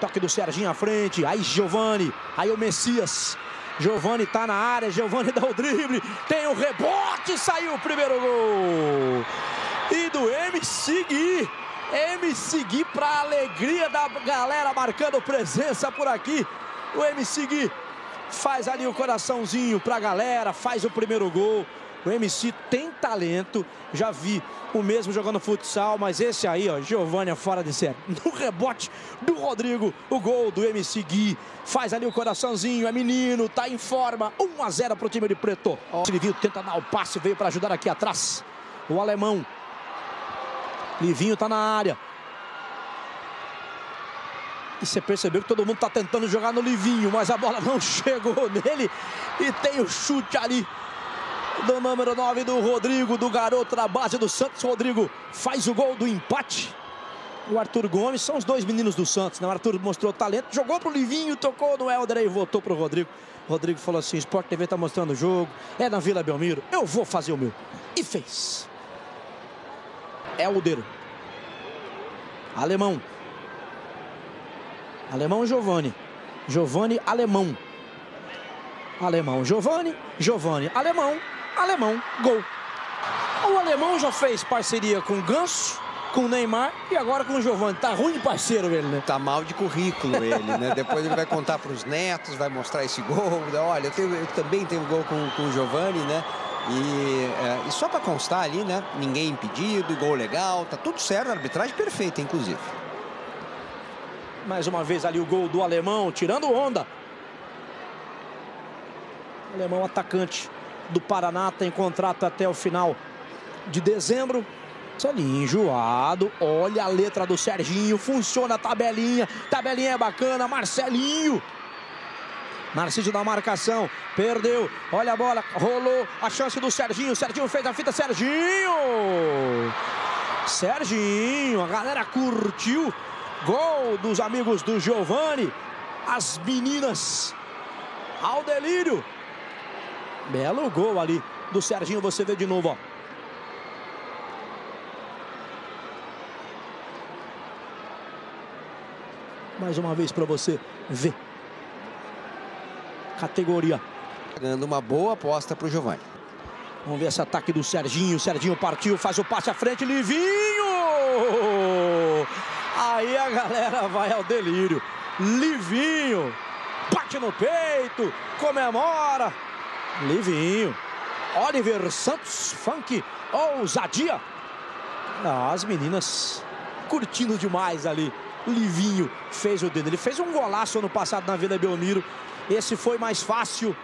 Toque do Serginho à frente. Aí Giovani. Aí o Messias. Giovani tá na área. Giovani dá o drible. Tem o rebote. Saiu o primeiro gol. E do MC Gui. MC Gui para alegria da galera marcando presença por aqui. O MC Gui faz ali o coraçãozinho pra galera, faz o primeiro gol. O MC tem talento, já vi o mesmo jogando futsal, mas esse aí, ó, Giovanni é fora de série. No rebote do Rodrigo, o gol do MC Gui. Faz ali o coraçãozinho, é menino, tá em forma. 1 a 0 pro time de Preto. Ó, Livinho tenta dar o passe, veio para ajudar aqui atrás. O alemão. Livinho tá na área. E você percebeu que todo mundo tá tentando jogar no Livinho, mas a bola não chegou nele. E tem o chute ali do número 9 do Rodrigo, do garoto da base do Santos. Rodrigo faz o gol do empate. O Arthur Gomes, são os dois meninos do Santos, né? O Arthur mostrou talento, jogou pro Livinho, tocou no Helder e voltou pro Rodrigo. Rodrigo falou assim: Sport TV tá mostrando o jogo, é na Vila Belmiro, eu vou fazer o meu. E fez. Helder. Alemão. Alemão Giovani. Giovani Alemão. Alemão Giovani, Giovani Alemão, Alemão, gol. O Alemão já fez parceria com o Ganso, com o Neymar e agora com o Giovani. Tá ruim de parceiro ele, né? Tá mal de currículo ele, né? Depois ele vai contar para os netos, vai mostrar esse gol. Olha, eu, tenho, eu também tenho gol com, com o Giovani, né? E, é, e só para constar ali, né? Ninguém impedido, gol legal, tá tudo certo, arbitragem perfeita, inclusive. Mais uma vez ali o gol do alemão, tirando onda. O alemão atacante do Paraná tem contrato até o final de dezembro. Ali, enjoado. Olha a letra do Serginho. Funciona a tabelinha. Tabelinha é bacana. Marcelinho. Narciso da marcação. Perdeu. Olha a bola. Rolou a chance do Serginho. Serginho fez a fita. Serginho. Serginho. A galera curtiu. Gol dos amigos do Giovani. As meninas ao delírio. Belo gol ali do Serginho. Você vê de novo, ó. Mais uma vez para você ver. Categoria. Dando uma boa aposta para o Giovani. Vamos ver esse ataque do Serginho. Serginho partiu, faz o passe à frente. Livinho! Aí a galera vai ao delírio. Livinho bate no peito, comemora. Livinho. Oliver Santos, funk, ousadia. Ah, as meninas curtindo demais ali. Livinho fez o dedo. Ele fez um golaço ano passado na Vila Belmiro. Esse foi mais fácil.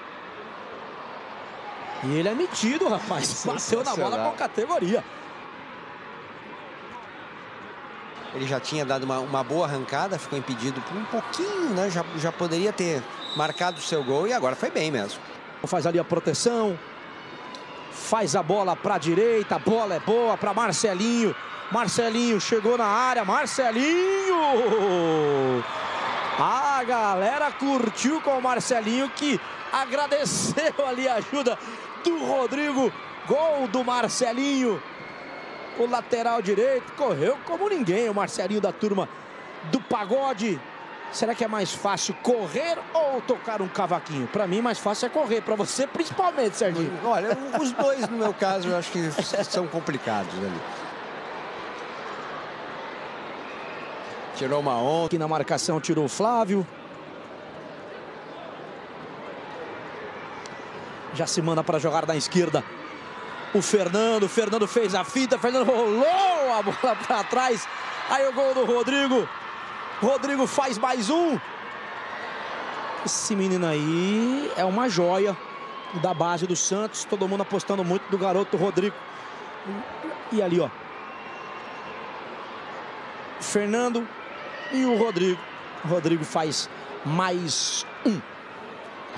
E ele é metido, rapaz. Bateu na bola com categoria. Ele já tinha dado uma, uma boa arrancada, ficou impedido por um pouquinho, né? Já, já poderia ter marcado o seu gol e agora foi bem mesmo. Faz ali a proteção. Faz a bola para direita. A bola é boa para Marcelinho. Marcelinho chegou na área. Marcelinho! A galera curtiu com o Marcelinho que agradeceu ali a ajuda do Rodrigo. Gol do Marcelinho. O lateral direito correu como ninguém. O Marcelinho da turma do pagode. Será que é mais fácil correr ou tocar um cavaquinho? Para mim, mais fácil é correr. Para você, principalmente, Serginho. Olha, os dois, no meu caso, eu acho que são complicados ali. Tirou uma onda. Aqui na marcação tirou o Flávio. Já se manda para jogar na esquerda. O Fernando, o Fernando fez a fita, o Fernando rolou a bola para trás. Aí o gol do Rodrigo. Rodrigo faz mais um. Esse menino aí é uma joia da base do Santos. Todo mundo apostando muito do garoto Rodrigo. E ali, ó. Fernando e o Rodrigo. O Rodrigo faz mais um.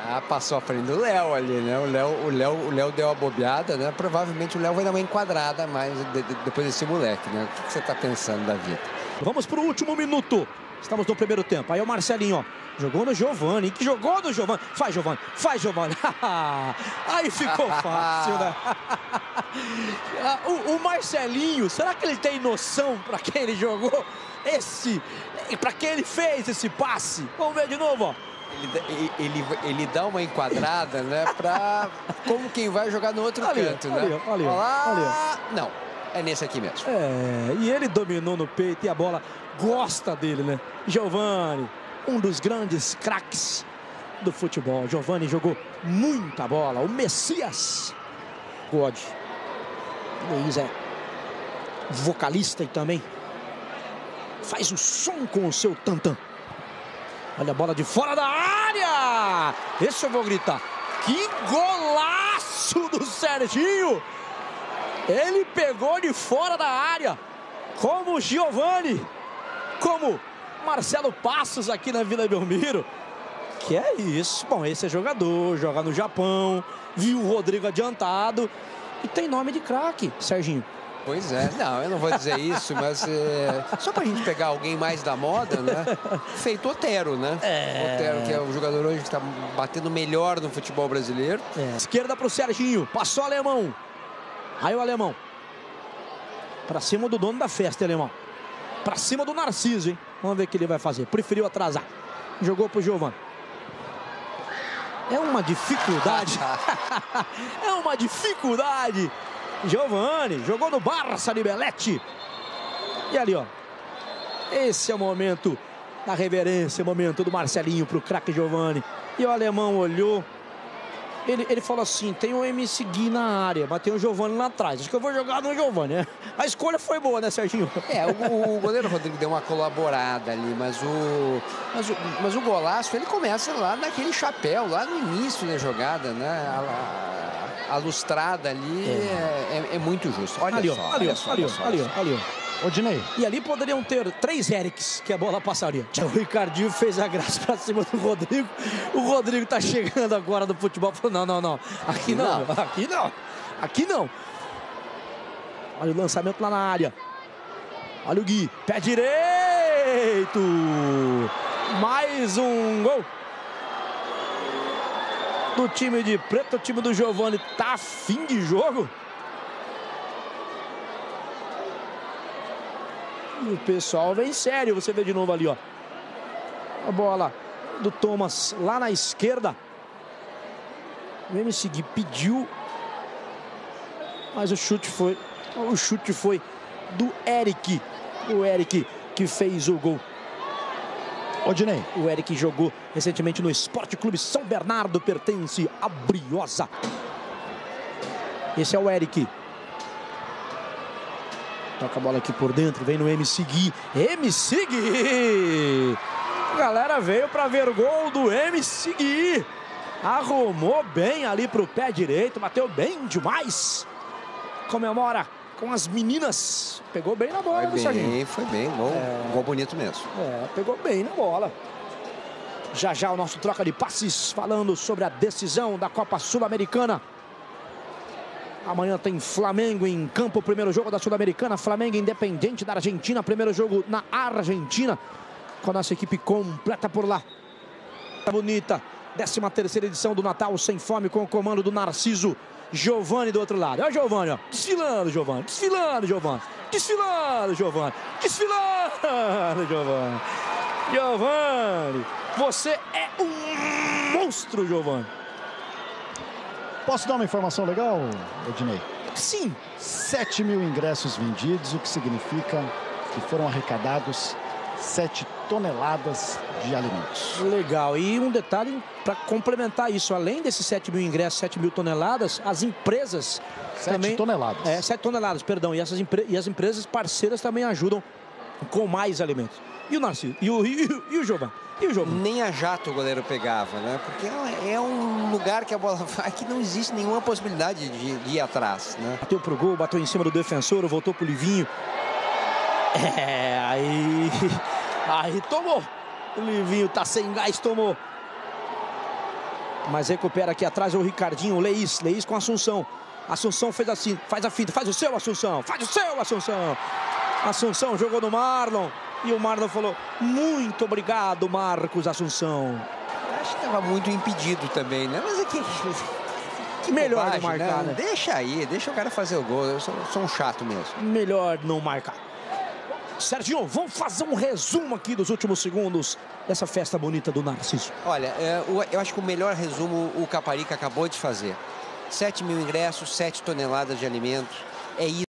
Ah, passou a frente do Léo ali, né? O Léo, o Léo, o Léo deu a bobeada, né? Provavelmente o Léo vai dar uma enquadrada mais de, de, depois desse moleque, né? O que você tá pensando da vida? Vamos pro último minuto. Estamos no primeiro tempo. Aí o Marcelinho, ó. Jogou no Giovani. Que jogou no Giovani. Faz, Giovani. Faz, Giovani. Aí ficou fácil, né? o, o Marcelinho, será que ele tem noção para quem ele jogou? Esse, para quem ele fez esse passe? Vamos ver de novo, ó. Ele, ele, ele dá uma enquadrada, né? Pra como quem vai jogar no outro ali, canto, ali, né? Ali, Olá, ali. Não, é nesse aqui mesmo. É, e ele dominou no peito e a bola gosta dele, né? Giovani, um dos grandes craques do futebol. Giovani jogou muita bola. O Messias. God. Luiz é vocalista e também faz o som com o seu tantã. Olha a bola de fora da área! Esse eu vou gritar. Que golaço do Serginho! Ele pegou de fora da área, como Giovani, como Marcelo Passos aqui na Vila Belmiro. Que é isso? Bom, esse é jogador, joga no Japão, viu o Rodrigo adiantado e tem nome de craque, Serginho. Pois é, não, eu não vou dizer isso, mas é, só pra gente pegar alguém mais da moda, né? Feito Otero, né? É... Otero, que é o jogador hoje que tá batendo melhor no futebol brasileiro. É. Esquerda pro Serginho, passou o alemão. Aí o alemão. Pra cima do dono da festa, alemão. Pra cima do Narciso, hein? Vamos ver o que ele vai fazer. Preferiu atrasar. Jogou pro Giovanni. É uma dificuldade. é uma dificuldade. Giovani jogou no Barça de Belete. E ali, ó. Esse é o momento da reverência, o momento do Marcelinho pro craque Giovani. E o alemão olhou. Ele, ele falou assim: tem o MC Gui na área, mas tem o Giovani lá atrás. Acho que eu vou jogar no Giovani, né? A escolha foi boa, né, Serginho? É, o, o goleiro Rodrigo deu uma colaborada ali, mas o, mas o, mas o golaço ele começa lá naquele chapéu, lá no início da jogada, né? A, a, a lustrada ali é. É, é, muito justo. Olha ali, só, ali, olha só, ali, olha só, olha ó, ali, ó. Odinei. E ali poderiam ter três Erics que a bola passaria. O Ricardinho fez a graça pra cima do Rodrigo. O Rodrigo tá chegando agora do futebol. Falou: não, não, não. Aqui não, aqui não. Aqui não. Olha o lançamento lá na área. Olha o Gui. Pé direito. Mais um gol. Do time de preto, o time do Giovani tá fim de jogo. O pessoal vem sério. Você vê de novo ali, ó. A bola do Thomas lá na esquerda. O MC Gui pediu. Mas o chute foi. O chute foi do Eric. O Eric que fez o gol. Odinei. O Eric jogou recentemente no Esporte Clube São Bernardo, pertence a Briosa. Esse é o Eric. Toca a bola aqui por dentro, vem no MC Gui. MC Gui! A galera veio para ver o gol do MC Gui. Arrumou bem ali pro pé direito, bateu bem demais. Comemora com as meninas. Pegou bem na bola, Foi né, bem, Serginho? foi bem. Gol, É. gol bonito mesmo. É, pegou bem na bola. Já já o nosso troca de passes falando sobre a decisão da Copa Sul-Americana. Amanhã tem Flamengo em campo, primeiro jogo da Sul-Americana. Flamengo Independente da Argentina, primeiro jogo na Argentina. Com a nossa equipe completa por lá. Bonita, 13 terceira edição do Natal Sem Fome com o comando do Narciso Giovani do outro lado. Olha o Giovani, ó. Desfilando, Giovani. Desfilando, Giovani. Desfilando, Giovani. Desfilando, Giovani. Giovani, você é um monstro, Giovani. Posso dar uma informação legal, Odinei? Sim, 7 mil ingressos vendidos, o que significa que foram arrecadados 7 toneladas de alimentos. legal. E um detalhe para complementar isso, além desses 7 mil ingressos, 7 mil toneladas, as empresas 7 também... toneladas. É, 7 toneladas, perdão. E, essas e as empresas parceiras também ajudam com mais alimentos. E o Narciso? E o, e, e o Giovani? E o Giovani? Nem a jato o goleiro pegava, né? Porque é- um lugar que a bola vai que não existe nenhuma possibilidade de, de ir atrás, né? Bateu pro gol, bateu em cima do defensor, voltou pro Livinho. É, aí. Aí tomou. O Livinho tá sem gás, tomou. Mas recupera aqui atrás o Ricardinho, o Leís, Leís com Assunção. Assunção fez assim, faz a finta, faz o seu Assunção, faz o seu Assunção. Assunção jogou no Marlon e o Marlon falou: "Muito obrigado, Marcos Assunção". Acho que estava muito impedido também, né? Mas é que. que Melhor bobagem, não marcar, né? Deixa aí, deixa o cara fazer o gol. Eu sou, sou um chato mesmo. Melhor não marcar. Serginho, vamos fazer um resumo aqui dos últimos segundos dessa festa bonita do Narciso. Olha, é, eu acho que o melhor resumo o Caparica acabou de fazer. 7 mil ingressos, 7 toneladas de alimentos. É isso.